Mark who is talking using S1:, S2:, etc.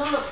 S1: 等等